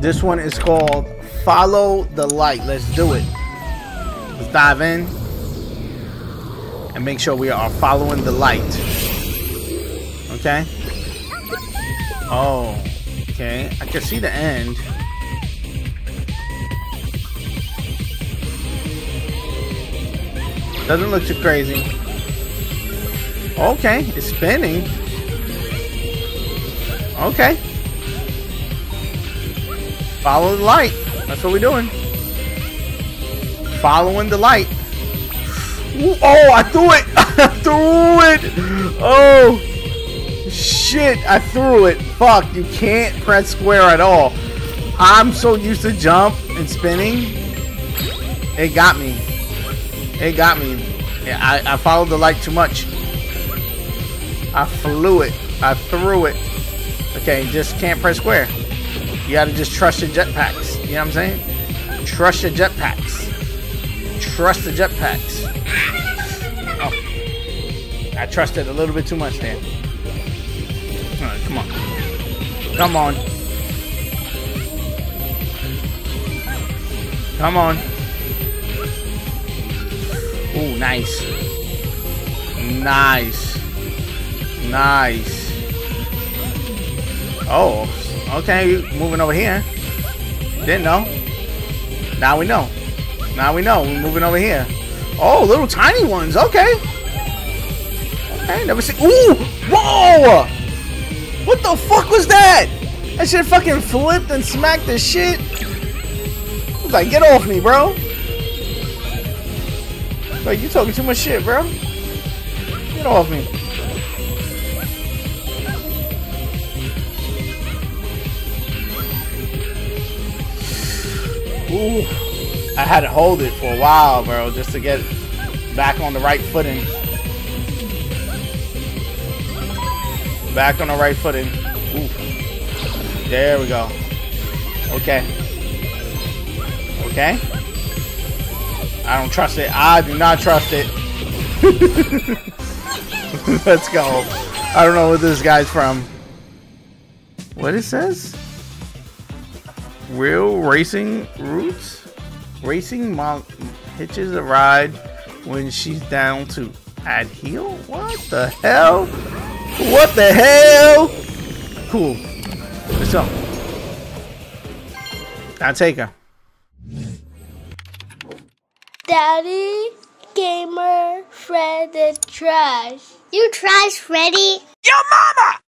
This one is called Follow the Light. Let's do it. Let's dive in and make sure we are following the light. Okay? Oh, okay. I can see the end. Doesn't look too crazy. Okay, it's spinning. Okay. Follow the light. That's what we're doing. Following the light. Ooh, oh, I threw it! I threw it! Oh! Shit, I threw it. Fuck, you can't press square at all. I'm so used to jump and spinning. It got me. It got me. I, I followed the light too much. I flew it. I threw it. Okay, just can't press square. You gotta just trust your jetpacks. You know what I'm saying? Trust your jetpacks. Trust the jetpacks. Oh. I trusted a little bit too much there. Come on. Come on. Come on. Ooh, nice. Nice. Nice. Oh, okay. Moving over here. Didn't know. Now we know. Now we know. We're moving over here. Oh, little tiny ones. Okay. Okay, never seen. Ooh! Whoa! What the fuck was that? That shit fucking flipped and smacked the shit. I was like, get off me, bro. Like, you talking too much shit, bro. Get off me. Ooh. I had to hold it for a while, bro, just to get back on the right footing. Back on the right footing. Ooh. There we go. Okay. Okay. I don't trust it. I do not trust it. Let's go. I don't know where this guy's from. What it says? Real racing roots? Racing mom hitches a ride when she's down to add heel? What the hell? What the hell? Cool. Let's go. I'll take her. Daddy, gamer, Fred, and trash. You trash, Freddy. Your mama!